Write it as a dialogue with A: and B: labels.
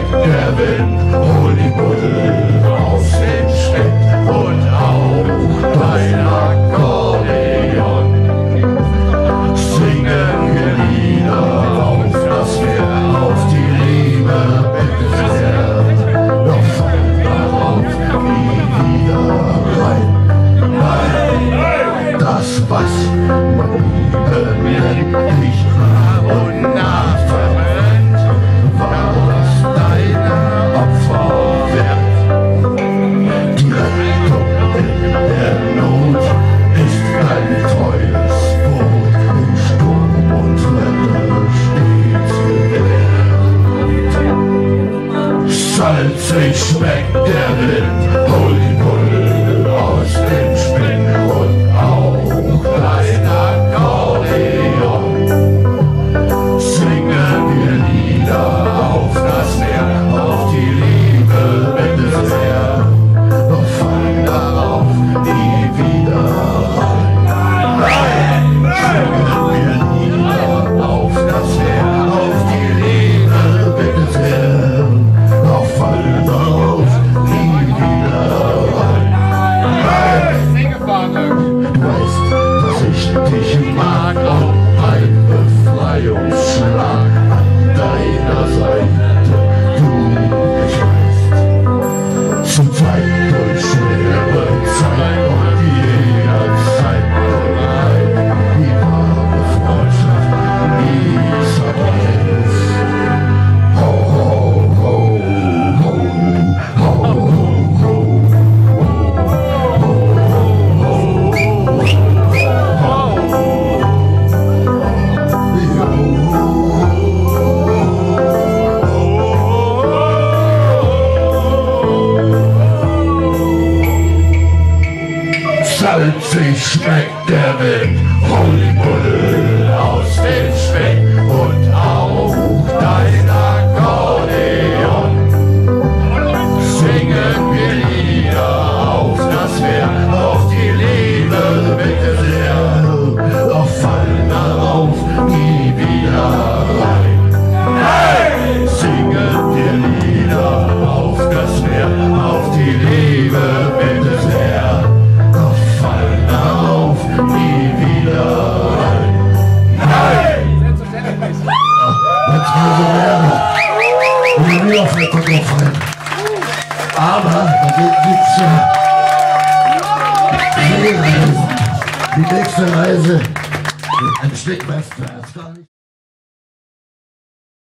A: Kevin Holy Buddel. Take smack down to Oh. Let's see, smack dab it, holy mother. Maria auf. Aber da geht es ja die nächste Reise ein Stück Westwärts.